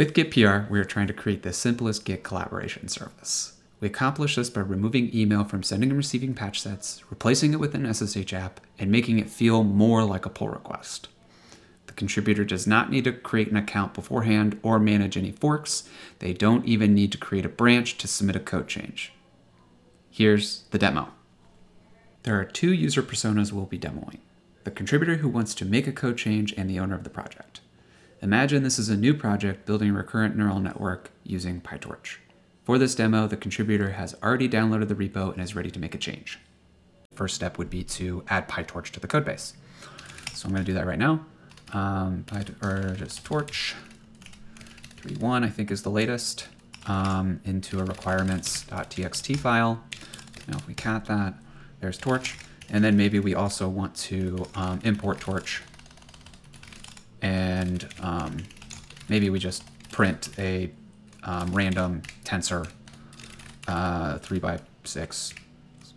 With Git PR, we are trying to create the simplest Git collaboration service. We accomplish this by removing email from sending and receiving patch sets, replacing it with an SSH app, and making it feel more like a pull request. The contributor does not need to create an account beforehand or manage any forks. They don't even need to create a branch to submit a code change. Here's the demo. There are two user personas we'll be demoing. The contributor who wants to make a code change and the owner of the project. Imagine this is a new project building a recurrent neural network using PyTorch. For this demo, the contributor has already downloaded the repo and is ready to make a change. First step would be to add PyTorch to the codebase. So I'm going to do that right now. Um, or just torch 3.1, I think is the latest, um, into a requirements.txt file. Now if we cat that, there's torch. And then maybe we also want to um, import torch and um, maybe we just print a um, random tensor, uh, three by six,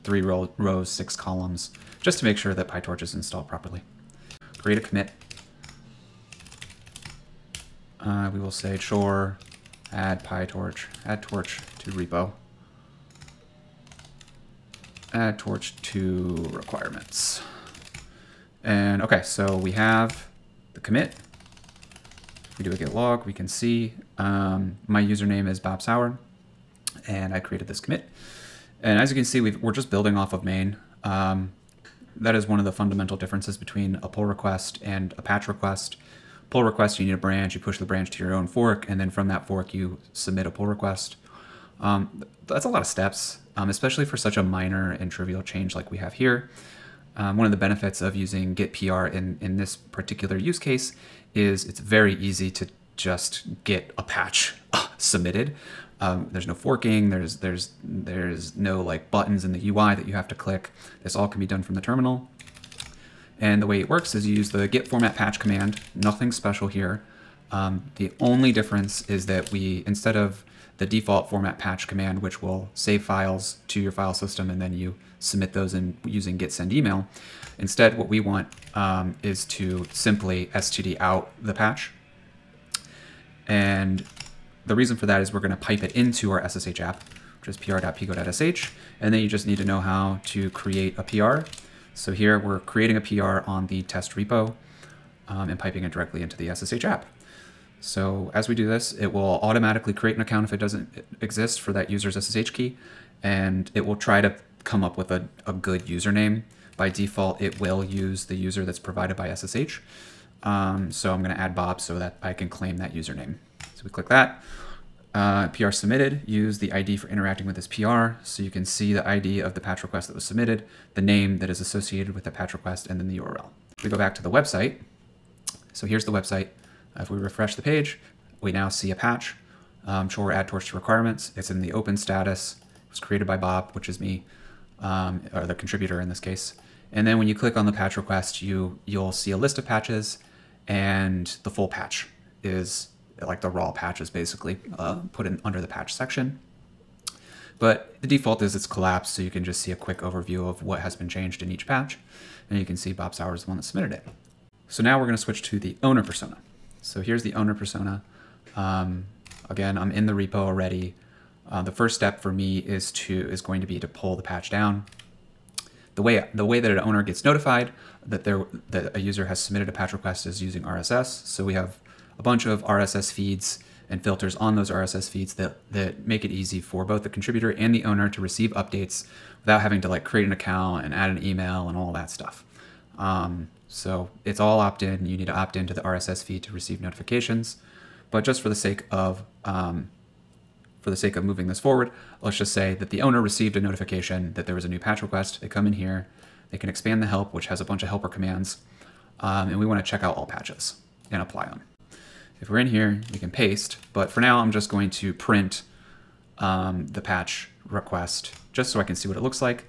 three row, rows, six columns, just to make sure that PyTorch is installed properly. Create a commit. Uh, we will say chore add PyTorch, add torch to repo, add torch to requirements. And okay, so we have the commit. We do a git log, we can see um, my username is Bob Sauer, and I created this commit. And as you can see, we are just building off of main. Um, that is one of the fundamental differences between a pull request and a patch request. Pull request, you need a branch, you push the branch to your own fork, and then from that fork, you submit a pull request. Um, that's a lot of steps, um, especially for such a minor and trivial change like we have here. Um, one of the benefits of using Git PR in, in this particular use case is it's very easy to just get a patch submitted. Um, there's no forking. There's there's there's no like buttons in the UI that you have to click. This all can be done from the terminal. And the way it works is you use the git format patch command. Nothing special here. Um, the only difference is that we instead of the default format patch command, which will save files to your file system and then you submit those in using git send email. Instead, what we want um, is to simply std out the patch. And the reason for that is we're going to pipe it into our SSH app, which is pr.pico.sh. And then you just need to know how to create a PR. So here we're creating a PR on the test repo um, and piping it directly into the SSH app. So as we do this, it will automatically create an account if it doesn't exist for that user's SSH key, and it will try to come up with a, a good username. By default, it will use the user that's provided by SSH. Um, so I'm going to add Bob so that I can claim that username. So we click that. Uh, PR submitted, use the ID for interacting with this PR so you can see the ID of the patch request that was submitted, the name that is associated with the patch request, and then the URL. We go back to the website. So here's the website. If we refresh the page, we now see a patch, um, chore add torch to requirements. It's in the open status. It was created by Bob, which is me, um, or the contributor in this case. And then when you click on the patch request, you, you'll see a list of patches and the full patch is like the raw patches basically uh, put in under the patch section. But the default is it's collapsed, so you can just see a quick overview of what has been changed in each patch. And you can see Bob Sauer is the one that submitted it. So now we're going to switch to the owner persona. So here's the owner persona. Um, again, I'm in the repo already. Uh, the first step for me is to is going to be to pull the patch down. The way the way that an owner gets notified that there that a user has submitted a patch request is using RSS. So we have a bunch of RSS feeds and filters on those RSS feeds that that make it easy for both the contributor and the owner to receive updates without having to like create an account and add an email and all that stuff. Um, so it's all opt-in. You need to opt into the RSS feed to receive notifications. But just for the sake of um, for the sake of moving this forward, let's just say that the owner received a notification that there was a new patch request. They come in here, they can expand the help, which has a bunch of helper commands, um, and we want to check out all patches and apply them. If we're in here, we can paste, but for now I'm just going to print um, the patch request just so I can see what it looks like.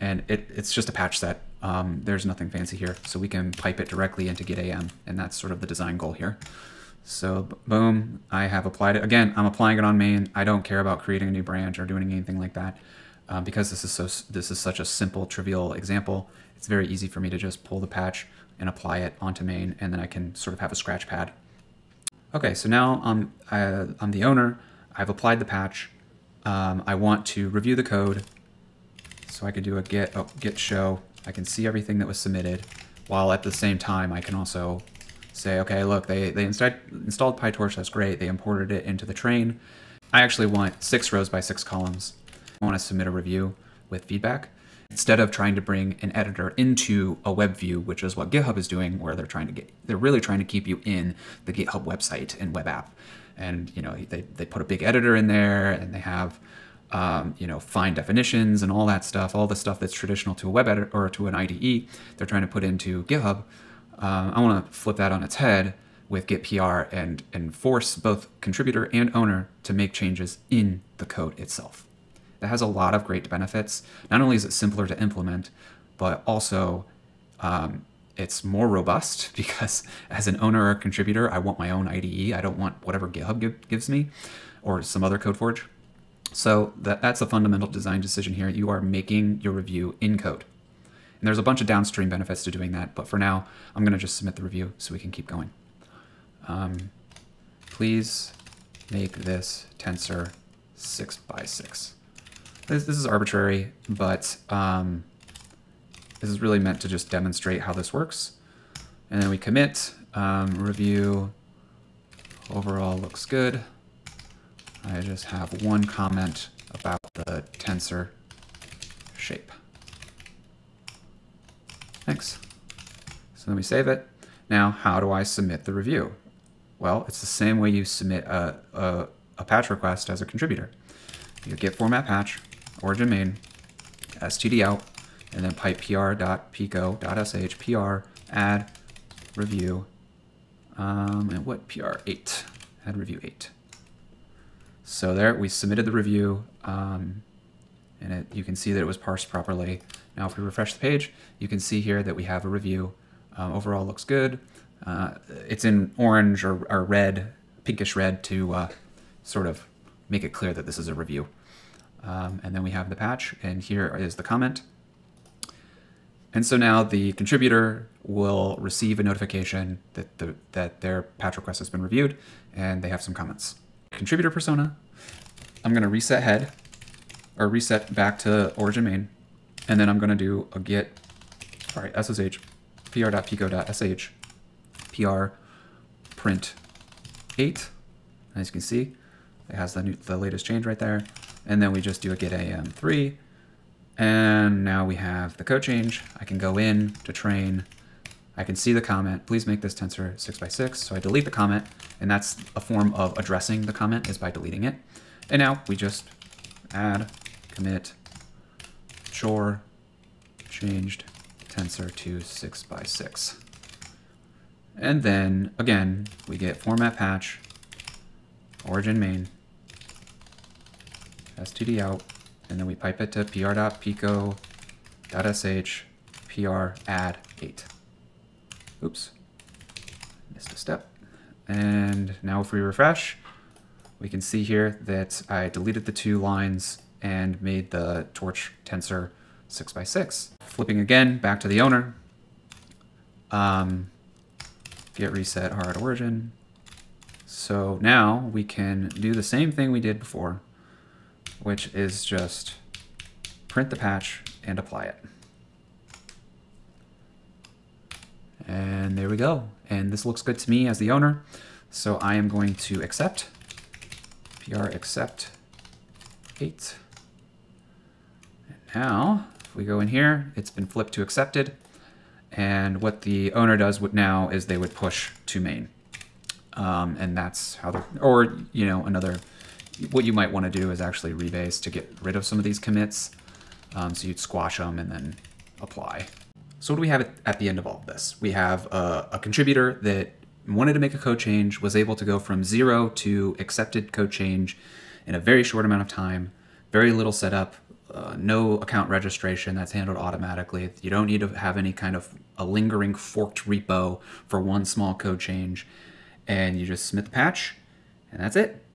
And it, it's just a patch set um, there's nothing fancy here, so we can pipe it directly into git am, and that's sort of the design goal here. So boom, I have applied it. Again, I'm applying it on main. I don't care about creating a new branch or doing anything like that. Um, because this is so this is such a simple, trivial example, it's very easy for me to just pull the patch and apply it onto main, and then I can sort of have a scratch pad. Okay, so now I'm, uh, I'm the owner. I've applied the patch. Um, I want to review the code. So I could do a git, oh, git show. I can see everything that was submitted, while at the same time I can also say, okay, look, they, they installed, installed PyTorch, that's great. They imported it into the train. I actually want six rows by six columns. I want to submit a review with feedback instead of trying to bring an editor into a web view, which is what GitHub is doing, where they're trying to get, they're really trying to keep you in the GitHub website and web app. And, you know, they, they put a big editor in there and they have, um, you know, fine definitions and all that stuff, all the stuff that's traditional to a web editor or to an IDE, they're trying to put into GitHub. Um, I want to flip that on its head with Git PR and, and force both contributor and owner to make changes in the code itself. That has a lot of great benefits. Not only is it simpler to implement, but also um, it's more robust because as an owner or contributor, I want my own IDE. I don't want whatever GitHub give, gives me or some other code CodeForge. So that, that's a fundamental design decision here. You are making your review in code. And there's a bunch of downstream benefits to doing that, but for now, I'm gonna just submit the review so we can keep going. Um, please make this tensor six by six. This, this is arbitrary, but um, this is really meant to just demonstrate how this works. And then we commit, um, review, overall looks good. I just have one comment about the tensor shape. Thanks. So then we save it. Now, how do I submit the review? Well, it's the same way you submit a, a, a patch request as a contributor. You git format patch, origin main, std out, and then pipe pr.pico.sh pr add review, um, and what pr 8, add review 8. So there, we submitted the review, um, and it, you can see that it was parsed properly. Now if we refresh the page, you can see here that we have a review. Um, overall looks good. Uh, it's in orange or, or, red, pinkish red to uh, sort of make it clear that this is a review. Um, and then we have the patch, and here is the comment. And so now the contributor will receive a notification that, the, that their patch request has been reviewed, and they have some comments. Contributor persona, I'm going to reset head, or reset back to origin main, and then I'm going to do a git, all right, ssh pr.pico.sh pr print 8. As you can see, it has the, new, the latest change right there. And then we just do a git am3. And now we have the code change. I can go in to train. I can see the comment, please make this tensor 6 by 6 So I delete the comment, and that's a form of addressing the comment is by deleting it. And now we just add, commit, chore changed tensor to 6 by 6 And then, again, we git format patch, origin main, std out, and then we pipe it to pr.pico.sh pr add 8. Oops, missed a step. And now if we refresh, we can see here that I deleted the two lines and made the torch tensor 6 by 6 Flipping again back to the owner, um, git reset hard origin. So now we can do the same thing we did before, which is just print the patch and apply it. And there we go. And this looks good to me as the owner. So I am going to accept, pr accept 8. And now, if we go in here, it's been flipped to accepted. And what the owner does would now is they would push to main. Um, and that's how the, or, you know, another what you might want to do is actually rebase to get rid of some of these commits. Um, so you'd squash them and then apply. So what do we have at the end of all of this? We have a, a contributor that wanted to make a code change, was able to go from zero to accepted code change in a very short amount of time, very little setup, uh, no account registration that's handled automatically. You don't need to have any kind of a lingering forked repo for one small code change. And you just submit the patch, and that's it.